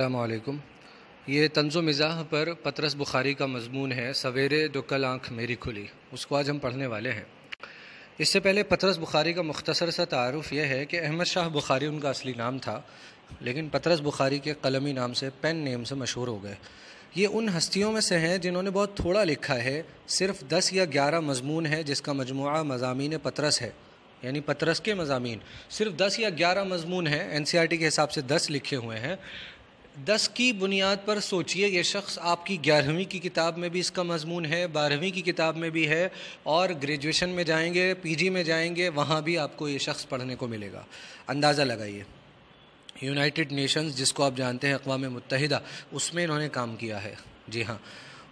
अल्लाम ये तंज़ो मिज़ाह पर पतरस बुखारी का मजमून है, सवेरे दो कल आँख मेरी खुली, उसको आज हम पढ़ने वाले हैं। इससे पहले पतरस बुखारी का मुख्तसर सा तारफ़ यह है कि अहमद शाह बुखारी उनका असली नाम था, लेकिन पतरस बुखारी के कलमी नाम से, पेन नेम से मशहूर हो गए। ये उन हस्तियों में से हैं जिन्होंने बहुत थोड़ा लिखा है, सिर्फ़ दस या ग्यारह मजमून है जिसका मजमू मजामी पतरस है, यानी पतरस के मजामी सिर्फ़ दस या ग्यारह मजमून हैं एन के हिसाब से दस लिखे हुए हैं दस की बुनियाद पर सोचिए, ये शख्स आपकी ग्यारहवीं की किताब में भी इसका मजमून है, बारहवीं की किताब में भी है और ग्रेजुएशन में जाएँगे, पीजी में जाएँगे, वहाँ भी आपको ये शख्स पढ़ने को मिलेगा। अंदाज़ा लगाइए। यूनाइटेड नेशंस, जिसको आप जानते हैं अकवा मुतहदा उसमें इन्होंने काम किया है। जी हाँ।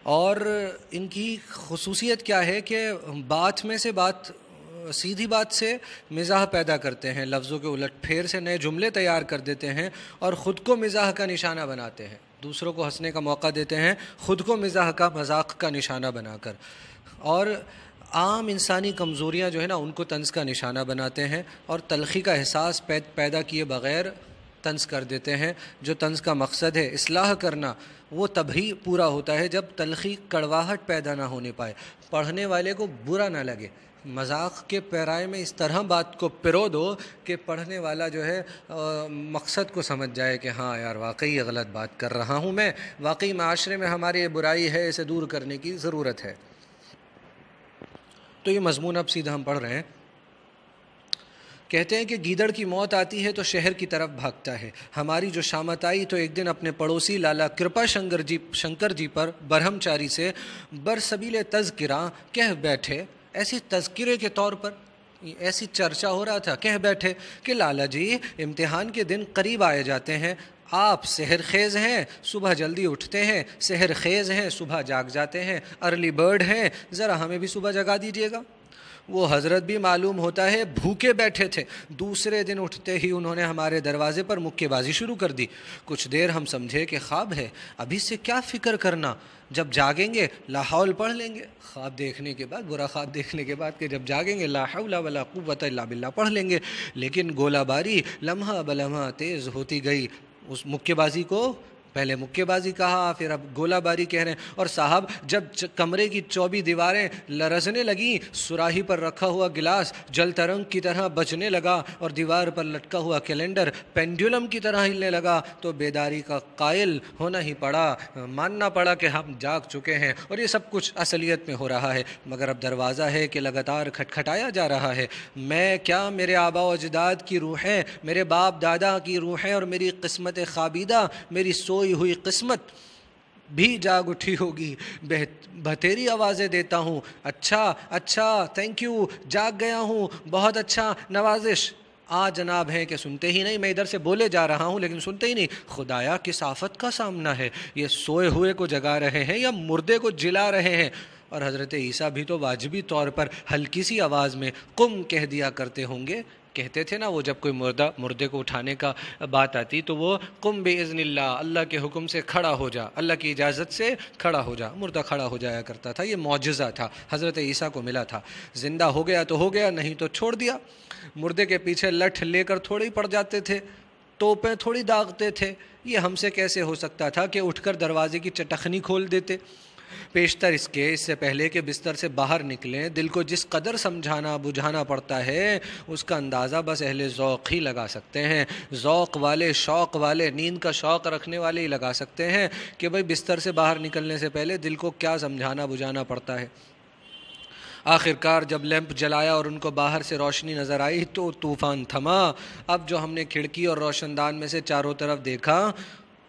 और इनकी खसूसियत क्या है कि बात में से बात सीधी बात से मिज़ाह पैदा करते हैं, लफ्ज़ों के उलट फेर से नए जुमले तैयार कर देते हैं और ख़ुद को मिज़ाह का निशाना बनाते हैं। दूसरों को हंसने का मौका देते हैं, ख़ुद को मिज़ाह का मज़ाक का निशाना बनाकर। और आम इंसानी कमज़ोरियाँ जो है ना, उनको तंज का निशाना बनाते हैं और तलखी का एहसास पैदा किए बग़ैर तंज कर देते हैं। जो तंज का मकसद है इसलाह करना, वो तभी पूरा होता है जब तलखी कड़वाहट पैदा ना होने पाए। पढ़ने वाले को बुरा ना लगे। मज़ाक के पैराए में इस तरह बात को पिरो दो कि पढ़ने वाला जो है आ, मकसद को समझ जाए कि हाँ यार वाकई ये गलत बात कर रहा हूँ मैं। वाकई माशरे में हमारी ये बुराई है इसे दूर करने की ज़रूरत है। तो ये मजमून अब सीधा हम पढ़ रहे हैं। कहते हैं कि गीदड़ की मौत आती है तो शहर की तरफ़ भागता है। हमारी जो शामत आई तो एक दिन अपने पड़ोसी लाला कृपा शंकर जी शंकर जी पर बरहमचारी से बरसबील तज़किरा कह बैठे ऐसी तस्करे के तौर पर, ऐसी चर्चा हो रहा था, कह बैठे कि लाला जी इम्तिहान के दिन करीब आए जाते हैं। आप सहर खेज़ हैं, सुबह जल्दी उठते हैं, सहर खेज़ हैं, सुबह जाग जाते हैं, अर्ली बर्ड हैं, ज़रा हमें भी सुबह जगा दीजिएगा। वो हज़रत भी मालूम होता है, भूखे बैठे थे। दूसरे दिन उठते ही उन्होंने हमारे दरवाज़े पर मुक्केबाजी शुरू कर दी। कुछ देर हम समझे कि ख्वाब है, अभी से क्या फ़िक्र करना? जब जागेंगे, लाहौल पढ़ लेंगे। ख्वाब देखने के बाद, बुरा ख्वाब देखने के बाद कि जब जागेंगे लाहौला वला क़ुव्वत बिल्ला पढ़ लेंगे। लेकिन गोलाबारी लम्हा बलम्हा तेज़ होती गई। उस मुक्केबाजी को पहले मुक्केबाजी कहा, फिर अब गोलाबारी कह रहे हैं। और साहब, जब कमरे की चौबी दीवारें लरसने लगी, सुराही पर रखा हुआ गिलास जल तरंग की तरह बचने लगा और दीवार पर लटका हुआ कैलेंडर पेंडुलम की तरह हिलने लगा तो बेदारी का कायल होना ही पड़ा, मानना पड़ा कि हम जाग चुके हैं और ये सब कुछ असलियत में हो रहा है। मगर अब दरवाज़ा है कि लगातार खटखटाया जा रहा है। मैं क्या मेरे आबा अजदाद की रूहें, मेरे बाप दादा की रूहें और मेरी किस्मत खाबिदा, मेरी सोई हुई किस्मत भी जाग उठी होगी। बतेरी आवाज़ें देता हूँ। अच्छा अच्छा थैंक यू जाग गया हूँ। बहुत अच्छा नवाजिश। आ जनाब हैं कि सुनते ही नहीं? मैं इधर से बोले जा रहा हूँ, लेकिन सुनते ही नहीं। खुदाया किस आफत का सामना है। ये सोए हुए को जगा रहे हैं या मुर्दे को जिला रहे हैं? और हज़रत ईसा भी तो वाजबी तौर पर हल्की सी आवाज़ में, कुम, कह दिया करते होंगे। कहते थे ना, वो जब कोई मुर्दा, मुर्दे को उठाने का बात आती तो वो, कुम बेज़निल्ला अल्लाह के हुक्म से खड़ा हो जा, अल्लाह की इजाज़त से खड़ा हो जा, मुर्दा खड़ा हो जाया करता था। ये मुआजा था, हज़रत ईसा को मिला था। ज़िंदा हो गया तो हो गया, नहीं तो छोड़ दिया। मुर्दे के पीछे लठ लेकर थोड़े ही पड़ जाते थे, तोपें थोड़ी दागते थे। ये हमसे कैसे हो सकता था कि उठकर दरवाजे की चटखनी खोल देते? पेशतर इसके, इससे पहले कि बिस्तर से बाहर निकलें, दिल को जिस कदर समझाना, बुझाना पड़ता है, उसका अंदाज़ा बस अहले ज़ौक़ ही लगा सकते हैं। ज़ौक़ वाले, शौक़ वाले, नींद का शौक़ रखने वाले ही लगा सकते हैं कि भाई बिस्तर से बाहर निकलने से पहले दिल को क्या समझाना, बुझाना पड़ता है। आखिरकार जब लैंप जलाया और उनको बाहर से रोशनी नज़र आई तो तूफ़ान थमा। अब जो हमने खिड़की और रोशनदान में से चारों तरफ़ देखा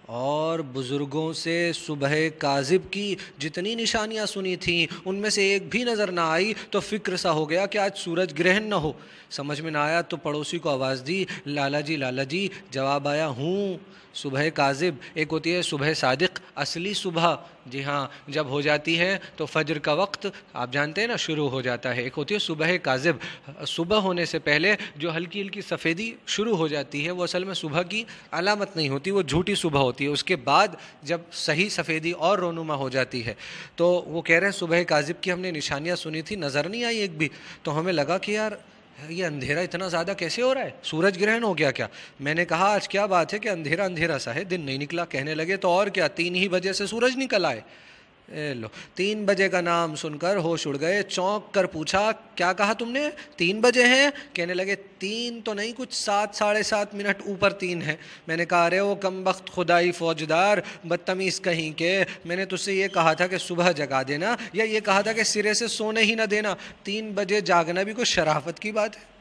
और बुज़ुर्गों से सुबह काजिब की जितनी निशानियाँ सुनी थीं, उनमें से एक भी नज़र ना आई तो फ़िक्र सा हो गया कि आज सूरज ग्रहण ना हो। समझ में ना आया तो पड़ोसी को आवाज़ दी, लाला जी लाला जी। जवाब आया, हूँ, सुबह काजिब। एक होती है सुबह सादिक, असली सुबह। जी हाँ जब हो जाती है तो फजर का वक्त, आप जानते हैं ना, शुरू हो जाता है। एक होती है सुबह काजिब। सुबह होने से पहले जो हल्की हल्की सफ़ेदी शुरू हो जाती है, वो असल में सुबह की अलामत नहीं होती, वो झूठी सुबह होती है। उसके बाद जब सही सफ़ेदी और रोनुमा हो जाती है तो वो कह रहे हैं, सुबह काजिब की हमने निशानियाँ सुनी थी, नज़र नहीं आई एक भी। तो हमें लगा कि यार ये अंधेरा इतना ज़्यादा कैसे हो रहा है? सूरज ग्रहण हो गया क्या? मैंने कहा, आज क्या बात है कि अंधेरा अंधेरा सा है, दिन नहीं निकला। कहने लगे तो और क्या, तीन ही बजे से सूरज निकल आए। ए लो, तीन बजे का नाम सुनकर होश उड़ गए, चौंक कर पूछा, क्या कहा तुमने? तीन बजे हैं? कहने लगे, तीन तो नहीं, कुछ सात, साढ़े सात मिनट ऊपर तीन है। मैंने कहा, अरे वो कम वक्त खुदाई फौजदार, बदतमीज़ कहीं के। मैंने तुझसे ये कहा था कि सुबह जगा देना, या ये कहा था कि सिरे से सोने ही ना देना। तीन बजे जागना भी कोई शराफत की बात है?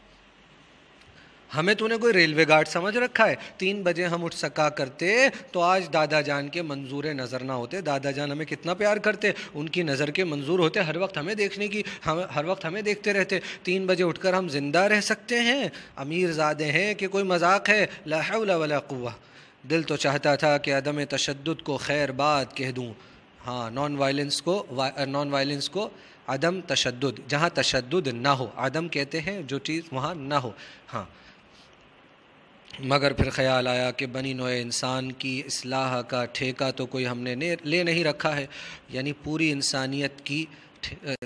हमें तूने कोई रेलवे गार्ड समझ रखा है? तीन बजे हम उठ सका करते तो आज दादा जान के मंजूर नज़र ना होते। दादा जान हमें कितना प्यार करते, उनकी नज़र के मंजूर होते, हर वक्त हमें देखने की, हम, हर वक्त हमें देखते रहते। तीन बजे उठकर हम ज़िंदा रह सकते हैं। अमीर ज़ादे हैं कि कोई मज़ाक है? लाकुआ दिल तो चाहता था कि अदम तशद को खैर बात कह दूँ। हाँ नॉन वायलेंस को नॉन वायलेंस को, अदम तशद जहाँ तशद ना हो। आदम कहते हैं जो चीज़ वहाँ ना हो। हाँ मगर फिर ख्याल आया कि बनी नोए इंसान की असलाह का ठेका तो कोई हमने ले नहीं रखा है। यानी पूरी इंसानियत की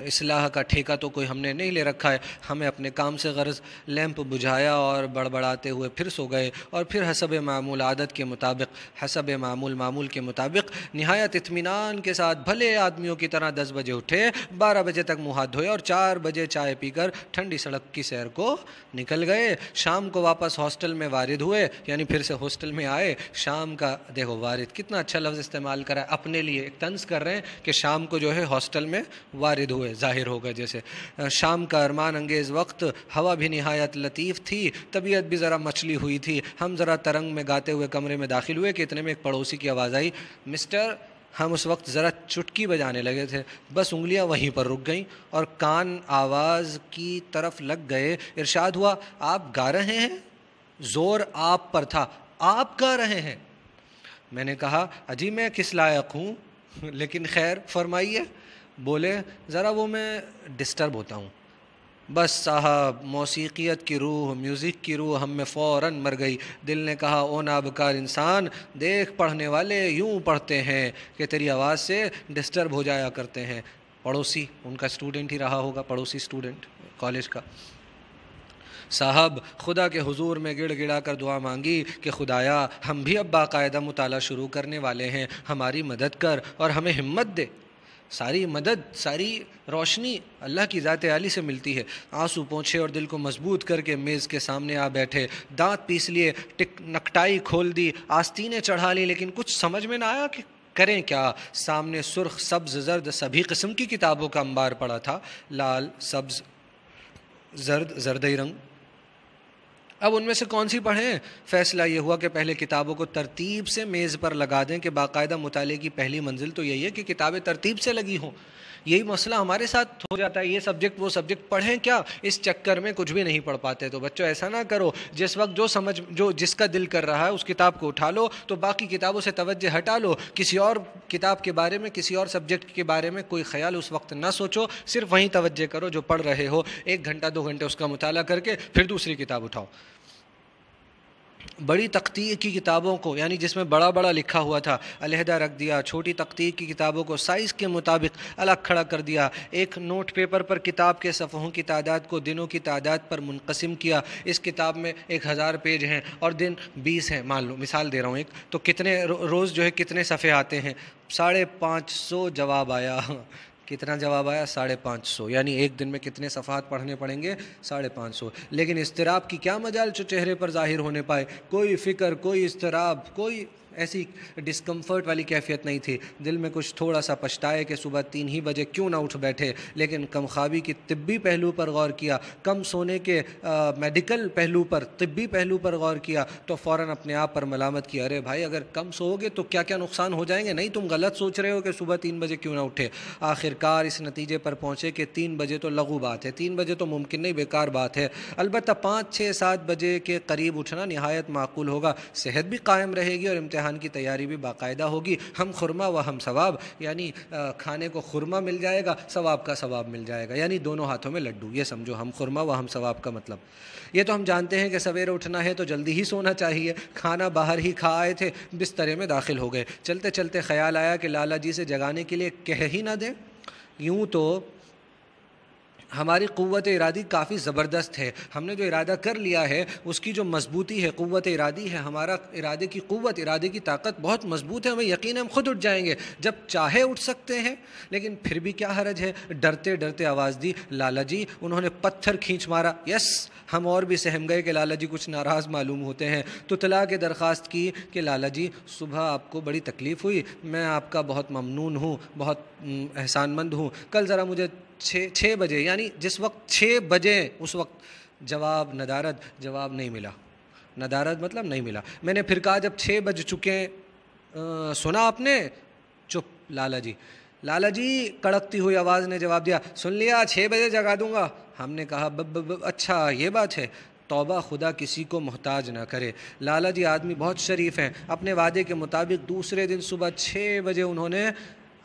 इसलाह का ठेका तो कोई हमने नहीं ले रखा है। हमें अपने काम से गर्ज, लैंप बुझाया और बड़बड़ाते हुए फिर सो गए और फिर हसब मामूल आदत के मुताबिक, हसब मामूल मामूल के मुताबिक नहायत इतमान के साथ भले आदमियों की तरह दस बजे उठे, बारह बजे तक मुँह हाथ धोए और चार बजे चाय पीकर ठंडी सड़क की सैर को निकल गए। शाम को वापस हॉस्टल में वारिद हुए, यानी फिर से हॉस्टल में आए। शाम का, देखो वारिद कितना अच्छा लफ्ज़ इस्तेमाल करा अपने लिए एक तंज कर रहे हैं कि शाम को जो है हॉस्टल में वारिद हुए, ज़ाहिर हो गए जैसे। शाम का अरमान अंगेज़ वक्त, हवा भी नहायत लतीफ़ थी, तबीयत भी ज़रा मछली हुई थी। हम ज़रा तरंग में गाते हुए कमरे में दाखिल हुए कि इतने में एक पड़ोसी की आवाज़ आई, मिस्टर, हम उस वक्त ज़रा चुटकी बजाने लगे थे, बस उंगलियाँ वहीं पर रुक गईं और कान आवाज़ की तरफ़ लग गए। इरशाद हुआ, आप गा रहे हैं? ज़ोर आप पर था, आप गा रहे हैं? मैंने कहा, अजी मैं किस लायक हूँ? लेकिन खैर, फरमाइए। बोले, ज़रा वो मैं डिस्टर्ब होता हूँ। बस साहब, मौसीकियत की रूह म्यूज़िक की रूह हम में फ़ौर मर गई। दिल ने कहा, ओ नाबकार इंसान, देख पढ़ने वाले यूँ पढ़ते हैं कि तेरी आवाज़ से डिस्टर्ब हो जाया करते हैं। पड़ोसी, उनका स्टूडेंट ही रहा होगा, पड़ोसी स्टूडेंट कॉलेज का। साहब, खुदा के हुजूर में गिड़ गिड़ा कर दुआ मांगी कि खुदाया, हम भी अब बाकायदा मुताला शुरू करने वाले हैं। हमारी मदद कर और हमें हिम्मत दे। सारी मदद, सारी रोशनी अल्लाह की ज़ात आली से मिलती है। आँसू पहुँचे और दिल को मज़बूत करके मेज़ के सामने आ बैठे। दांत पीस लिए, टिक, नकटाई खोल दी, आस्तीनें चढ़ा ली, लेकिन कुछ समझ में ना आया कि करें क्या? सामने सुर्ख, सब्ज़, जर्द, सभी किस्म की किताबों का अंबार पड़ा था। लाल, सब्ज़, जर्द जर्दई रंग। अब उनमें से कौन सी पढ़ें? फ़ैसला ये हुआ कि पहले किताबों को तरतीब से मेज़ पर लगा दें कि बाकायदा मुताले की पहली मंजिल तो यही है कि किताबें तरतीब से लगी हों। यही मसला हमारे साथ हो जाता है, ये सब्जेक्ट वो सब्जेक्ट पढ़ें क्या? इस चक्कर में कुछ भी नहीं पढ़ पाते। तो बच्चों, ऐसा ना करो, जिस वक्त जो समझ, जो जिसका दिल कर रहा है, उस किताब को उठा लो तो बाकी किताबों से तवज्जो हटा लो। किसी और किताब के बारे में, किसी और सब्जेक्ट के बारे में कोई ख्याल उस वक्त ना सोचो। सिर्फ़ वहीं तवज्जो करो जो पढ़ रहे हो। एक घंटा, दो घंटे उसका मुताला करके फिर दूसरी किताब उठाओ। बड़ी तख्ती की किताबों को, यानी जिसमें बड़ा बड़ा लिखा हुआ था, अलहदा रख दिया, छोटी तख्ती की किताबों को साइज़ के मुताबिक अलग खड़ा कर दिया, एक नोट पेपर पर किताब के सफ़ों की तादाद को, दिनों की तादाद पर मुनकसिम किया, इस किताब में एक हज़ार पेज हैं और दिन बीस हैं, मान लो, मिसाल दे रहा हूँ एक तो कितने रोज़ जो है कितने सफ़े आते हैं? साढ़े पाँच सौ जवाब आया। कितना जवाब आया? साढ़े पाँच सौ। यानी एक दिन में कितने सफ़ात पढ़ने पड़ेंगे? साढ़े पाँच सौ। लेकिन इसतराब की क्या मजाल जो चेहरे पर ज़ाहिर होने पाए? कोई फ़िक्र, कोई इसतराब कोई ऐसी डिस्कम्फर्ट वाली कैफियत नहीं थी। दिल में कुछ थोड़ा सा पछताए कि सुबह तीन ही बजे क्यों ना उठ बैठे लेकिन कम ख्वाबी की तिब्बी पहलू पर गौर किया कम सोने के आ, मेडिकल पहलू पर तिब्बी पहलू पर गौर किया तो फ़ौर अपने आप पर मलामत किया अरे भाई अगर कम सोओगे तो क्या क्या नुकसान हो जाएँगे? नहीं तुम गलत सोच रहे हो कि सुबह तीन बजे क्यों ना उठे? आखिरकार इस नतीजे पर पहुँचे कि तीन बजे तो लघु बात है तीन बजे तो मुमकिन नहीं बेकार बात है। अलबत् पाँच छः सात बजे के करीब उठना नहायत माकूल होगा सेहत भी कायम रहेगी और इम्तहान इम्तहान की तैयारी भी बाकायदा होगी। हम खुरमा व हम सवाब, यानी खाने को खुरमा मिल जाएगा, सवाब का सवाब मिल जाएगा, यानी दोनों हाथों में लड्डू। ये समझो, हम खुरमा व हम सवाब का मतलब। ये तो हम जानते हैं कि सवेरे उठना है तो जल्दी ही सोना चाहिए। खाना बाहर ही खा आए थे, बिस्तरे में दाखिल हो गए। चलते चलते ख्याल आया कि लाला जी से जगाने के लिए कह ही ना दें। यूँ तो हमारी क़वत इरादी काफ़ी ज़बरदस्त है। हमने जो इरादा कर लिया है, उसकी जो मजबूती है क़वत इरादी है, हमारा इरादे की क़वत इरादे की ताकत बहुत मज़बूत है, हमें यकीन हम खुद उठ जाएँगे। जब चाहे उठ सकते हैं, लेकिन फिर भी क्या हरज है? डरते डरते आवाज़ दी, लाला जी, उन्होंने पत्थर खींच मारा। यस, हम और भी सहम गए कि लाला जी कुछ नाराज़ मालूम होते हैं। तो तला के दरख्वास्त की कि लाला जी, सुबह आपको बड़ी तकलीफ़ हुई, मैं आपका बहुत ममनून हूँ, बहुत एहसानमंद हूँ। कल ज़रा मुझे छः छः बजे, यानी जिस वक्त छः बजे उस वक्त जवाब नदारद, जवाब नहीं मिला। नदारद मतलब नहीं मिला। मैंने फिर कहा, जब छः बज चुके हैं सुना आपने? चुप लाला जी लाला जी कड़कती हुई आवाज़ ने जवाब दिया, सुन लिया छः बजे जगा दूँगा। हमने कहा, बब बब अच्छा ये बात है। तौबा खुदा किसी को मोहताज ना करे। लाला जी आदमी बहुत शरीफ हैं। अपने वादे के मुताबिक दूसरे दिन सुबह छः बजे उन्होंने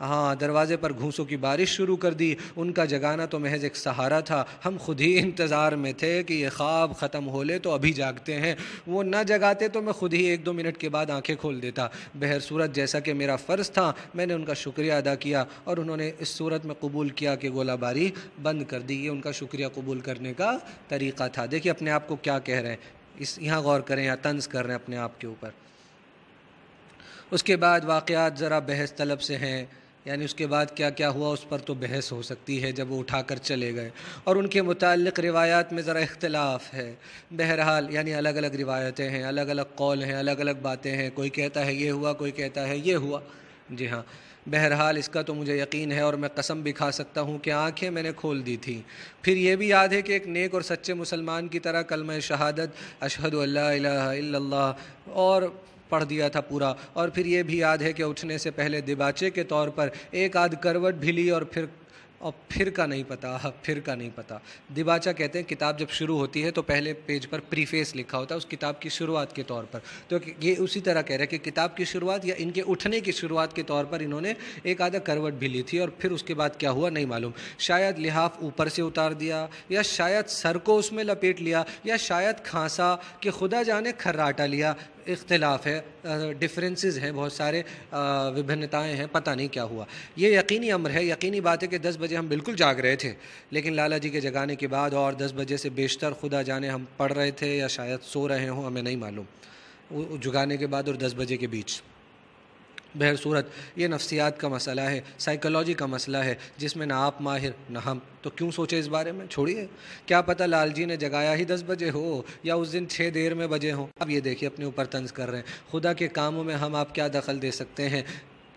हाँ दरवाज़े पर घूसों की बारिश शुरू कर दी। उनका जगाना तो महज एक सहारा था। हम खुद ही इंतज़ार में थे कि ये ख्वाब ख़त्म हो ले तो अभी जागते हैं। वो न जगाते तो मैं खुद ही एक दो मिनट के बाद आँखें खोल देता। बहर सूरत जैसा कि मेरा फ़र्ज़ था, मैंने उनका शुक्रिया अदा किया और उन्होंने इस सूरत में कबूल किया कि गोलाबारी बंद कर दी। ये उनका शुक्रिया कबूल करने का तरीक़ा था। देखिए, अपने आप को क्या कह रहे हैं। इस, यहाँ गौर करें या तंज कर रहे हैं अपने आप के ऊपर। उसके बाद वाक़ात ज़रा बहस तलब से हैं। यानी उसके बाद क्या क्या हुआ, उस पर तो बहस हो सकती है जब वो उठाकर चले गए। और उनके मुतक़ रिवायात में ज़रा इख्तलाफ है। बहरहाल, यानी अलग अलग रिवायतें हैं अलग अलग कौल हैं अलग अलग बातें हैं। कोई कहता है, ये हुआ, कोई कहता है, ये हुआ। जी हाँ। बहरहाल, इसका तो मुझे यकीन है और मैं कसम भी खा सकता हूँ कि आँखें मैंने खोल दी थी। फिर ये भी याद है कि एक नेक और सच्चे मुसलमान की तरह कलम शहादत अशहद अल्लाह और पढ़ दिया था पूरा। और फिर ये भी याद है कि उठने से पहले दिबाचे के तौर पर एक आध करवट भी ली और फिर और फिर का नहीं पता फिर का नहीं पता। दिबाचा कहते हैं, किताब जब शुरू होती है तो पहले पेज पर प्रीफेस लिखा होता है, उस किताब की शुरुआत के तौर पर। तो ये उसी तरह कह रहे हैं कि किताब की शुरुआत या इनके उठने की शुरुआत के तौर पर इन्होंने एक आधा करवट भी ली थी और फिर उसके बाद क्या हुआ, नहीं मालूम। शायद लिहाफ ऊपर से उतार दिया, या शायद सर को उसमें लपेट लिया, या शायद खांसा कि खुदा जाने खर्राटा लिया इख्तलाफ है डिफरेंसेस हैं, बहुत सारे विभिन्नताएँ हैं, पता नहीं क्या हुआ। ये यकीनी अमर है, यकीनी बात है कि दस बजे हम बिल्कुल जाग रहे थे, लेकिन लाला जी के जगाने के बाद और दस बजे से बेशतर खुदा जाने हम पढ़ रहे थे या शायद सो रहे हों, हमें नहीं मालूम। जुगाने के बाद और दस बजे के बीच। बहर सूरत ये नफ्सियात का मसला है, साइकोलॉजी का मसला है, जिसमें ना आप माहिर, ना हम। तो क्यों सोचे इस बारे में? छोड़िए। क्या पता लाल जी ने जगाया ही दस बजे हो, या उस दिन छः देर में बजे हों। अब ये देखिए, अपने ऊपर तंज कर रहे हैं। खुदा के कामों में हम आप क्या दखल दे सकते हैं?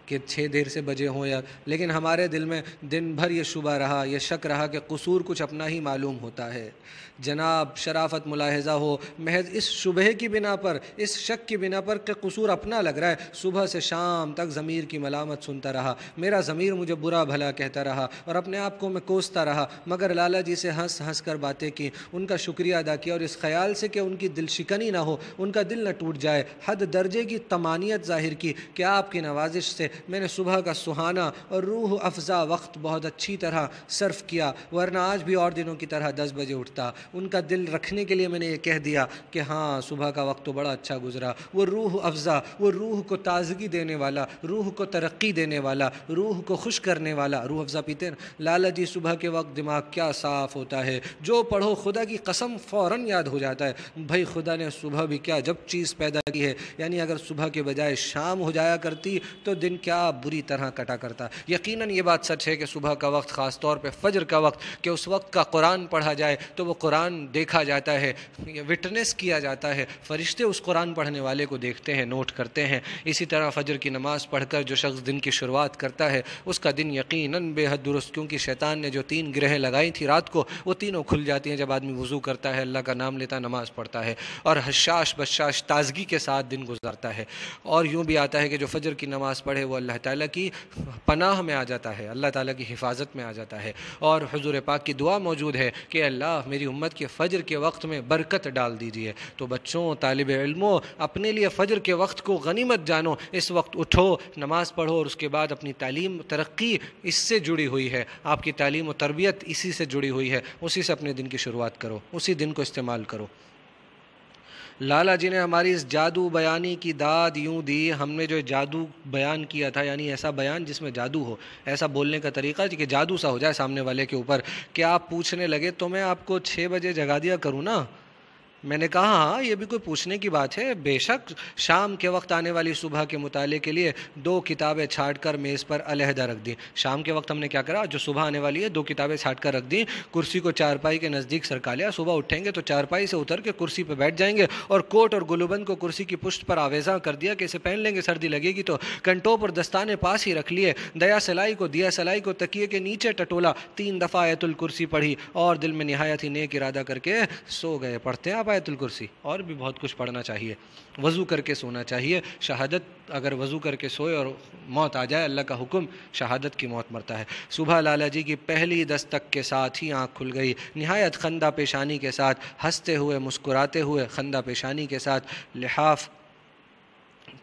कि छः देर से बजे हों या, लेकिन हमारे दिल में दिन भर ये शुबा रहा यह शक रहा कि कसूर कुछ अपना ही मालूम होता है। जनाब, शराफत मुलाहजा हो, महज इस शुबह की बिना पर, इस शक की बिना पर कि कसूर अपना लग रहा है। सुबह से शाम तक ज़मीर की मलामत सुनता रहा। मेरा ज़मीर मुझे बुरा भला कहता रहा और अपने आप को मैं कोसता रहा, मगर लाला जी से हंस हंस कर बातें की, उनका शुक्रिया अदा किया और इस ख्याल से कि उनकी दिल शिकनी ना हो, उनका दिल न टूट जाए। हद दर्जे की तमानियत ज़ाहिर की कि आपकी नवाजिश से मैंने सुबह का सुहाना और रूह अफजा वक्त बहुत अच्छी तरह सर्फ किया, वरना आज भी और दिनों की तरह दस बजे उठता। उनका दिल रखने के लिए मैंने ये कह दिया कि हाँ सुबह का वक्त तो बड़ा अच्छा गुजरा। वो रूह अफजा, वो रूह को ताजगी देने वाला, रूह को तरक्की देने वाला, रूह को खुश करने वाला, रूह अफजा पीते हैं लाला जी, सुबह के वक्त दिमाग क्या साफ़ होता है? जो पढ़ो, खुदा की कसम फ़ौर याद हो जाता है। भाई, खुदा ने सुबह भी क्या जब चीज़ पैदा की है, यानी अगर सुबह के बजाय शाम हो जाया करती तो दिन क्या बुरी तरह कटा करता। यकीनन ये बात सच है कि सुबह का वक्त ख़ास तौर पे फजर का वक्त, कि उस वक्त का कुरान पढ़ा जाए तो वो कुरान देखा जाता है विटनेस किया जाता है। फ़रिश्ते उस कुरान पढ़ने वाले को देखते हैं नोट करते हैं। इसी तरह फजर की नमाज़ पढ़कर जो शख्स दिन की शुरुआत करता है, उसका दिन यकीन बेहद दुरुस्त, क्योंकि शैतान ने जो तीन ग्रह लगाई थी रात को, वो तीनों खुल जाती हैं जब आदमी वज़ू करता है, अल्लाह का नाम लेता, नमाज़ पढ़ता है और हशाश बशाश ताजगी के साथ दिन गुजारता है। और यूँ भी आता है कि जो फजर की नमाज़ पढ़े, वो अल्लाह ताला की पनाह में आ जाता है, अल्लाह ताला की हिफाजत में आ जाता है। और हजूर पाक की दुआ मौजूद है कि अल्लाह मेरी उम्मत के फ़जर के वक्त में बरकत डाल दीजिए। तो बच्चों, तालब इल्मों, अपने लिए फ़जर के वक्त को गनीमत जानो। इस वक्त उठो, नमाज़ पढ़ो और उसके बाद अपनी तालीम, तरक्की इससे जुड़ी हुई है। आपकी तालीम और तरबियत इसी से जुड़ी हुई है। उसी से अपने दिन की शुरुआत करो। उसी दिन को इस्तेमाल करो। लाला जी ने हमारी इस जादू बयानी की दाद यूँ दी, हमने जो जादू बयान किया था, यानी ऐसा बयान जिसमें जादू हो, ऐसा बोलने का तरीका कि जादू सा हो जाए सामने वाले के ऊपर। कि आप पूछने लगे तो मैं आपको छः बजे जगा दिया करूँ ना? मैंने कहा हाँ ये भी कोई पूछने की बात है। बेशक शाम के वक्त आने वाली सुबह के मुताले के लिए दो किताबें छाट कर मेज़ पर अलहदा रख दी। शाम के वक्त हमने क्या करा? जो सुबह आने वाली है, दो किताबें छाट कर रख दी। कुर्सी को चारपाई के नज़दीक सरका लिया सुबह उठेंगे तो चारपाई से उतर के कुर्सी पर बैठ जाएँगे और कोट और गुलबंद को कुर्सी की पुष्ट पर आवेजा कर दिया कि इसे पहन लेंगे। सर्दी लगेगी तो कंटोप और दस्ताने पास ही रख लिए। दया सलाई को, दिया सलाई को, तकिए के नीचे टटोला। तीन दफ़ा आयतुल कुर्सी पढ़ी और दिल में नहायत ही नेक इरादा करके सो गए। पढ़ते हैं आप आयतुल कुर्सी। और भी बहुत कुछ पढ़ना चाहिए। वज़ू करके सोना चाहिए। शहादत, अगर वज़ू करके सोए और मौत आ जाए, अल्लाह का हुक्म, शहादत की मौत मरता है। सुबह लाला जी की पहली दस्तक के साथ ही आँख खुल गई। नहायत खंदा पेशानी के साथ, हँसते हुए, मुस्कुराते हुए खंदा पेशानी के साथ, लिहाफ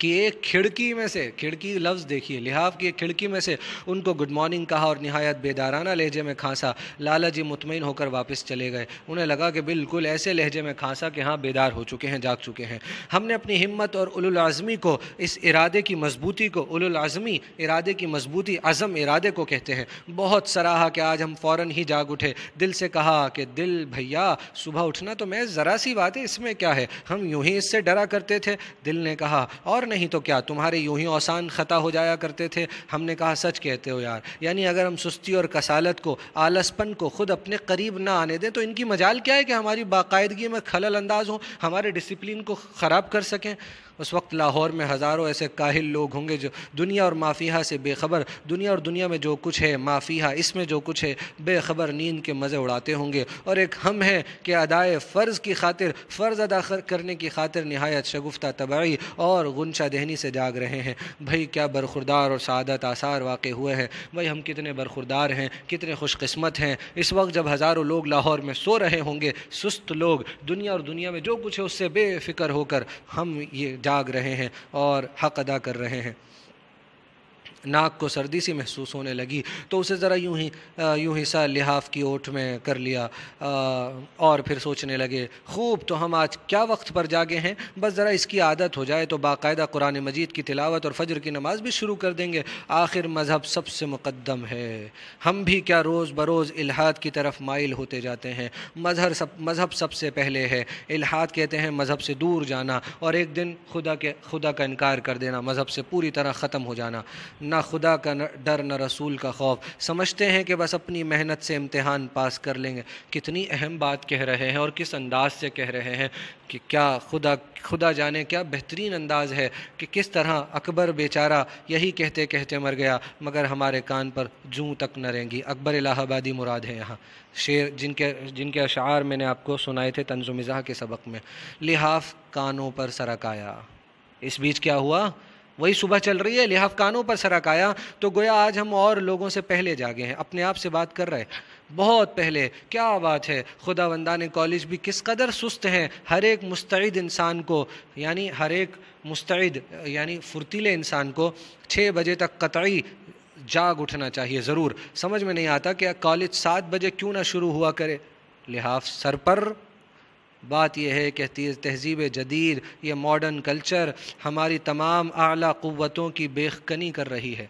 कि एक खिड़की में से, खिड़की लफ्ज़ देखिए, लिहाफ की एक खिड़की में से उनको गुड मॉर्निंग कहा और नहायत बेदाराना लहजे में खांसा लाला जी मुतमिन होकर वापस चले गए। उन्हें लगा कि बिल्कुल ऐसे लहजे में खांसा कि हाँ बेदार हो चुके हैं, जाग चुके हैं। हमने अपनी हिम्मत और उलुलाज़मी को, इस इरादे की मजबूती को उलुलाज़मी इरादे की मजबूती अज़म इरादे को कहते हैं। बहुत सराहा कि आज हम फ़ौर ही जाग उठे। दिल से कहा कि दिल भैया, सुबह उठना तो मैं ज़रा सी बात है, इसमें क्या है? हम यूँ ही इससे डरा करते थे। दिल ने कहा और नहीं तो क्या? तुम्हारे यूँ ही आसान ख़ता हो जाया करते थे। हमने कहा, सच कहते हो यार। यानी अगर हम सुस्ती और कसालत को, आलसपन को ख़ुद अपने करीब ना आने दें तो इनकी मजाल क्या है कि हमारी बाकायदगी में खलल अंदाज हो, हमारे डिसिप्लिन को ख़राब कर सकें? उस वक्त लाहौर में हज़ारों ऐसे काहिल लोग होंगे जो दुनिया और माफिया से बेखबर, दुनिया और दुनिया में जो कुछ है, माफिया, इसमें जो कुछ है, बेखबर नींद के मज़े उड़ाते होंगे। और एक हम हैं कि अदाए फ़र्ज़ की खातिर, फ़र्ज़ अदा करने की खातिर नहायत शगुफ्ता तबाही और गुंशा दहनी से जाग रहे हैं। भाई, क्या बरखुरदार और सादत आसार वाक़ हुए हैं? भाई, हम कितने बरखुरदार हैं, कितने खुशकस्मत हैं। इस वक्त जब हज़ारों लोग लाहौर में सो रहे होंगे, सुस्त लोग, दुनिया और दुनिया में जो कुछ है उससे बेफ़िक्र होकर हम ये जाग रहे हैं और हक अदा कर रहे हैं। नाक को सर्दी सी महसूस होने लगी तो उसे ज़रा यूँ ही यूँ ही सा लिहाफ की ओट में कर लिया आ, और फिर सोचने लगे खूब तो हम आज क्या वक्त पर जागे हैं? बस ज़रा इसकी आदत हो जाए तो बाकायदा कुरान मजीद की तिलावत और फजर की नमाज़ भी शुरू कर देंगे। आखिर मज़हब सबसे मुकदम है। हम भी क्या रोज़ बरोज़ इलाहाद की तरफ़ माइल होते जाते हैं। मजहर सब मज़हब सबसे पहले है। इलाहाद कहते हैं मज़हब से दूर जाना और एक दिन खुदा के खुदा का इनकार कर देना मज़हब से पूरी तरह ख़त्म हो जाना। ना खुदा का डर, न रसूल का खौफ। समझते हैं कि बस अपनी मेहनत से इम्तहान पास कर लेंगे। कितनी अहम बात कह रहे हैं और किस अंदाज से कह रहे हैं कि क्या खुदा खुदा जाने क्या बेहतरीन अंदाज है कि किस तरह अकबर बेचारा यही कहते कहते मर गया, मगर हमारे कान पर जूँ तक न रहेंगी अकबर इलाहाबादी मुराद है यहाँ। शेर जिनके जिनके अशार मैंने आपको सुनाए थे तंजुमिज़ा के सबक में, लिहाफ कानों पर सरक आया इस बीच क्या हुआ? वही सुबह चल रही है, लिहाफ कानों पर सरक आया तो गोया आज हम और लोगों से पहले जागे हैं, अपने आप से बात कर रहे हैं। बहुत पहले, क्या बात है? खुदा वंदा ने कॉलेज भी किस कदर सुस्त हैं, हर एक मुस्तैद इंसान को, यानी हर एक मुस्तैद, यानी फुर्तीले इंसान को छः बजे तक कतई जाग उठना चाहिए, ज़रूर। समझ में नहीं आता कि कॉलेज सात बजे क्यों ना शुरू हुआ करे? लिहाफ सर पर बात यह है कि तहजीब जदीर ये मॉडर्न कल्चर हमारी तमाम अली क़वतों की बेखकनी कर रही है।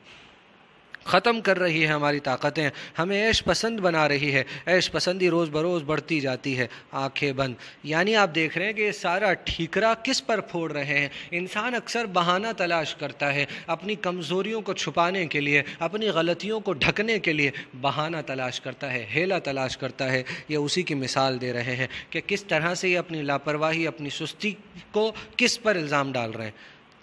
ख़त्म कर रही है हमारी ताकतें। हमें ऐश पसंद बना रही है। ऐश पसंदी रोज़ बरोज़ बढ़ती जाती है। आँखें बंद। यानी आप देख रहे हैं कि ये सारा ठीकरा किस पर फोड़ रहे हैं? इंसान अक्सर बहाना तलाश करता है अपनी कमज़ोरियों को छुपाने के लिए, अपनी गलतियों को ढकने के लिए। बहाना तलाश करता है, हेला तलाश करता है। ये उसी की मिसाल दे रहे हैं कि किस तरह से ये अपनी लापरवाही, अपनी सुस्ती को किस पर इल्ज़ाम डाल रहे हैं।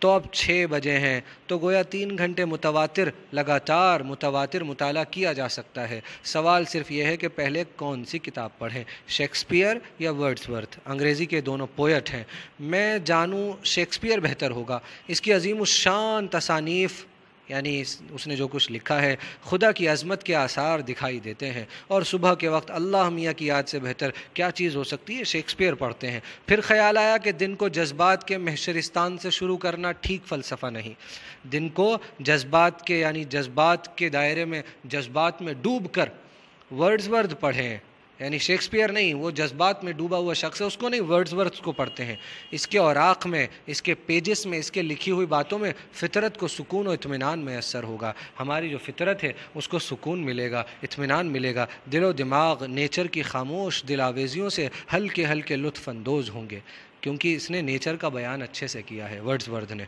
तो अब छः बजे हैं तो गोया तीन घंटे मुतवातिर, लगातार मुतवातिर मुताला किया जा सकता है। सवाल सिर्फ़ यह है कि पहले कौन सी किताब पढ़ें, शेक्सपियर या वर्ड्सवर्थ? अंग्रेज़ी के दोनों पोएट हैं। मैं जानूँ शेक्सपियर बेहतर होगा। इसकी अजीम शान तसानीफ़ यानी उसने जो कुछ लिखा है, खुदा की अज़मत के आसार दिखाई देते हैं। और सुबह के वक्त अल्लाह मियाँ की याद से बेहतर क्या चीज़ हो सकती है? शेक्सपियर पढ़ते हैं। फिर ख्याल आया कि दिन को जज्बात के महशरिस्तान से शुरू करना ठीक फ़लसफ़ा नहीं। दिन को जज्बात के, यानी जज्बात के दायरे में, जज्बात में डूब कर वर्ड्स वर्द पढ़ें। यानी शेक्सपियर नहीं, वो जज्बात में डूबा हुआ शख्स है, उसको नहीं वर्ड्स वर्ड्स को पढ़ते हैं। इसके औराक में, इसके पेजेस में, इसके लिखी हुई बातों में फ़ितरत को सुकून और इतमान मैसर होगा। हमारी जो फितरत है, उसको सुकून मिलेगा इतमान मिलेगा। दिलो दिमाग नेचर की खामोश दिलावेजियों से हल्के हल्के लुत्फ़ानंदोज़ होंगे, क्योंकि इसने नेचर का बयान अच्छे से किया है वर्ड्स वर्द ने।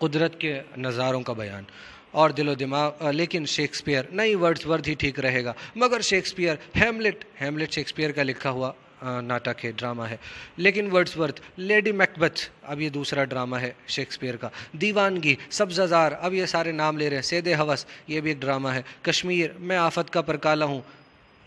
कुदरत के नज़ारों का बयान। और दिलो दिमाग लेकिन शेक्सपियर। नहीं, वर्ड्स वर्थ ही ठीक रहेगा। मगर शेक्सपियर हेमलेट हेमलेट शेक्सपियर का लिखा हुआ नाटक है, ड्रामा है। लेकिन वर्ड्स वर्थ लेडी मैकबथ अब ये दूसरा ड्रामा है शेक्सपियर का। दीवानगी, सब्जाजार, अब ये सारे नाम ले रहे हैं। सेदे हवस, ये भी एक ड्रामा है। कश्मीर, मैं आफत का परकाला हूँ।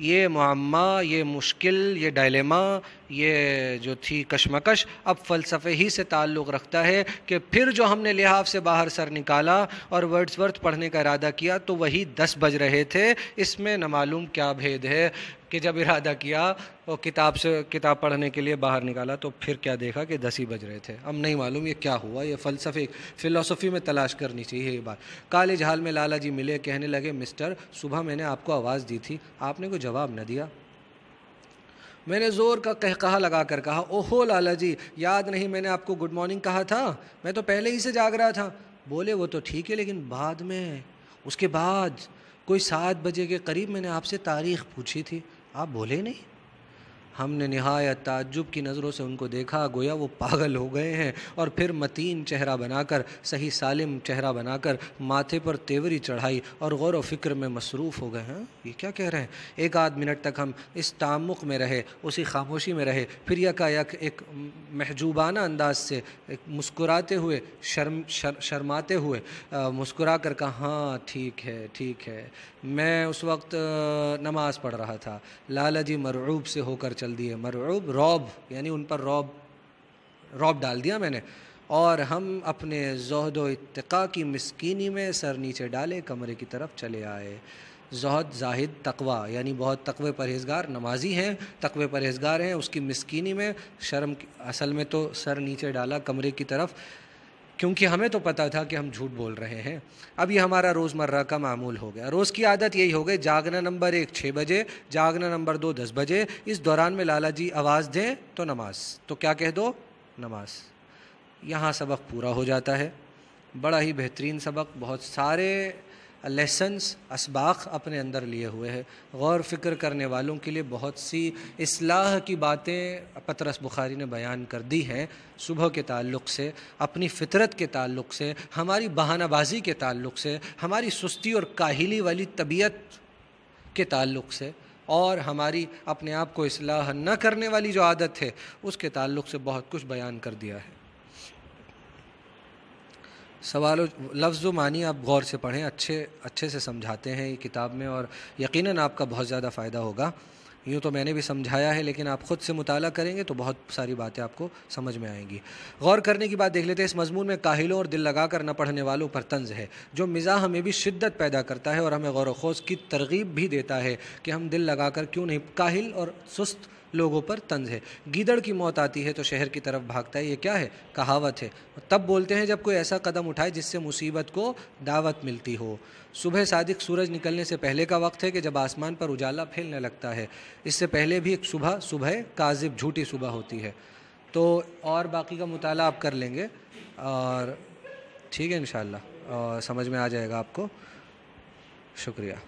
ये मामा ये मुश्किल, ये डायलेमा, ये जो थी कशमकश, अब फ़लसफ़े ही से ताल्लुक़ रखता है कि फिर जो हमने लिहाफ से बाहर सर निकाला और वर्ड्सवर्थ पढ़ने का इरादा किया तो वही दस बज रहे थे। इसमें न मालूम क्या भेद है। कि जब इरादा किया और किताब से, किताब पढ़ने के लिए बाहर निकाला तो फिर क्या देखा कि दस ही बज रहे थे। अब नहीं मालूम ये क्या हुआ, ये फ़लसफ़े, फ़िलासफ़ी में तलाश करनी चाहिए ये बात। काले जहाल में लाला जी मिले, कहने लगे, मिस्टर, सुबह मैंने आपको आवाज़ दी थी, आपने कोई जवाब न दिया? मैंने ज़ोर का कह कहा लगा कर कहा, ओहो लाला जी, याद नहीं मैंने आपको गुड मॉर्निंग कहा था, मैं तो पहले ही से जाग रहा था। बोले, वो तो ठीक है, लेकिन बाद में, उसके बाद, कोई सात बजे के करीब मैंने आपसे तारीख़ पूछी थी आप बोले नहीं। हमने नहायत ताज्जुब की नज़रों से उनको देखा गोया वो पागल हो गए हैं और फिर मतीन चेहरा बनाकर सही सालिम चेहरा बनाकर माथे पर तेवरी चढ़ाई और गौर व फ़िक्र में मसरूफ़ हो गए हैं। ये क्या कह रहे हैं? एक आध मिनट तक हम इस तामुक में रहे उसी खामोशी में रहे फिर यकायक एक महजूबाना अंदाज से एक मुस्कुराते हुए शर्म शर, शर्माते हुए मुस्कुरा कर कहा हाँ ठीक है ठीक है। मैं उस वक्त नमाज़ पढ़ रहा था। लाला जी मरूब से होकर चल दिए, मरूब, रौब, यानी उन पर रौब रौब डाल दिया मैंने। और हम अपने जहद इत्तका की मस्किनी में सर नीचे डाले, कमरे की तरफ़ चले आए। जहद जाहिद तकवा, यानी बहुत तकवे परहेज़गार नमाजी हैं, तकवे परहेज़गार हैं, उसकी मस्किनी में शर्म, असल में तो सर नीचे डाला, कमरे की तरफ़। क्योंकि हमें तो पता था कि हम झूठ बोल रहे हैं। अब ये हमारा रोज़मर्रा का मामूल हो गया। रोज़ की आदत यही हो गई, जागना नंबर एक छः बजे, जागना नंबर दो दस बजे। इस दौरान में लाला जी आवाज़ दें तो नमाज़। तो क्या कह दो? नमाज़। यहाँ सबक पूरा हो जाता है। बड़ा ही बेहतरीन सबक। बहुत सारे लेसन्स इसबाक अपने अंदर लिए हुए हैं। गौर फ़िक्र करने वालों के लिए बहुत सी असलाह की बातें पतरस बुखारी ने बयान कर दी हैं। सुबह के ताल्लुक़ से, अपनी फितरत के ताल्लुक़ से, हमारी बहानाबाजी के ताल्लुक़ से, हमारी सुस्ती और काहिली वाली तबीयत के ताल्लुक़ से, और हमारी अपने आप को असलाह न करने वाली जो आदत है, उसके ताल्लुक़ से बहुत कुछ बयान कर दिया है। सवाल लफ्ज़ व मानी आप गौर से पढ़ें, अच्छे अच्छे से समझाते हैं ये किताब में और यकीनन आपका बहुत ज़्यादा फ़ायदा होगा। यूँ तो मैंने भी समझाया है, लेकिन आप ख़ुद से मुताला करेंगे तो बहुत सारी बातें आपको समझ में आएँगी। गौर करने की बात देख लेते हैं, इस मजमून में काहिलों और दिल लगा कर न पढ़ने वालों पर तंज है, जो मिज़ा हमें भी शिद्दत पैदा करता है और हमें गौर वोस की तरगीब भी देता है कि हम दिल लगा कर क्यों नहीं, काहिल और सुस्त लोगों पर तंज है। गीदड़ की मौत आती है तो शहर की तरफ़ भागता है। ये क्या है? कहावत है। तब बोलते हैं जब कोई ऐसा कदम उठाए जिससे मुसीबत को दावत मिलती हो। सुबह सादिक सूरज निकलने से पहले का वक्त है कि जब आसमान पर उजाला फैलने लगता है। इससे पहले भी एक सुबह सुबह काजिब झूठी सुबह होती है। तो और बाकी का मुताला आप कर लेंगे। और ठीक है इन समझ में आ जाएगा आपको। शुक्रिया।